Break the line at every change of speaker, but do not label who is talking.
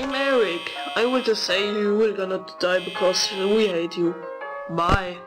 I'm Eric. I will just say you will gonna die because we hate you. Bye.